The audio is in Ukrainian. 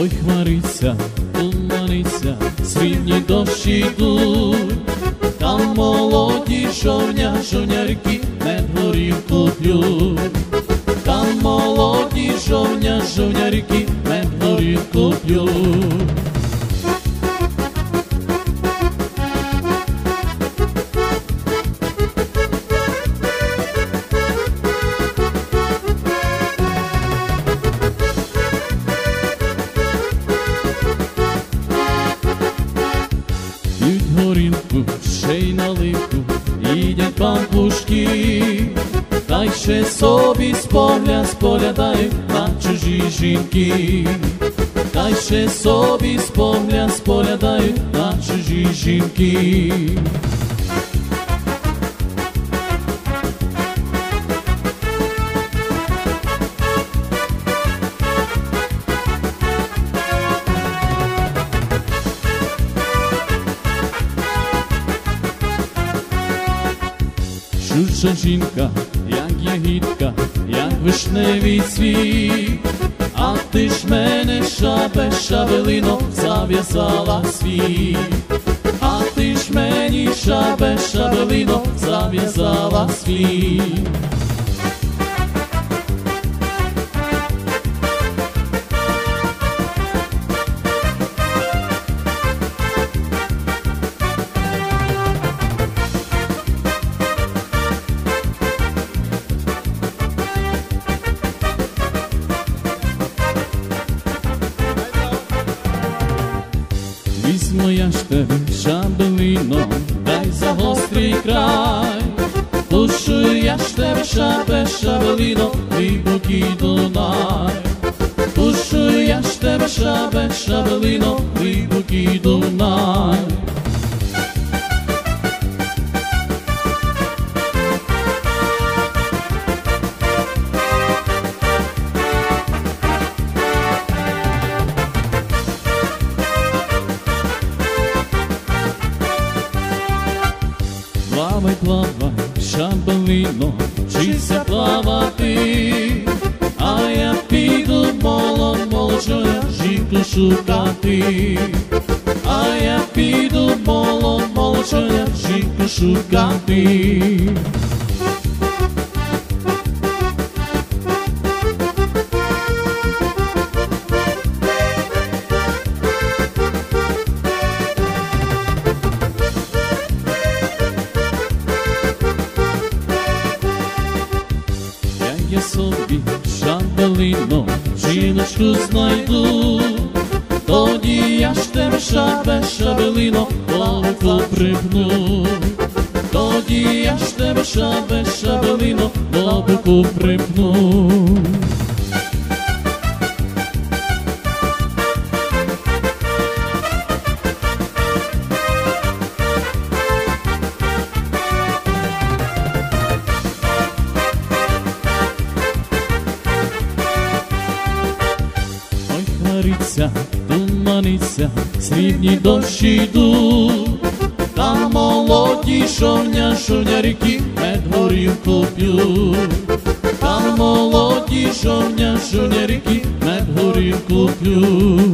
Ой, хмариця, туманиця, срібні дощі йдуть, там молоді жовня, шовнярки мед горілку п'ють, там молоді жовня, шовнярки мед горілку п'ють. ще й наливку, їдять пампушки, та й ще собі з поля споглядають на чужі жінки, та й ще собі з поля споглядають на чужі жінки. Чужа жінка, як ягідка, як вишневий цвіт, а ти ж мене шабе, шабелино, зав'язала світ, а ти ж мені шабе, шабелино, зав'язала світ. Візьмо я ж тебе шабелино, дай загострій край, Пушу я ж тебе шабе, шабелино, глибокий Дунай. Пушу я ж тебе шабе, шабелино, глибокий Плавай, плавай, шабелино, вчися плавати, а я піду молом молочою жінку шукати, а я піду молом молочою жінку шукати. Як я собі шабелино, жіночку знайду, тоді я ж тебе шабе, шабелино, ловко припну, тоді я ж тебе шабе, шабелино, ловко припну. Хмариться, туманиться, срібні дощі йдуть, там молоді шовня, шовнярки мед горілку п'ють, там молоді шовня, шовнярки мед горілку п'ють.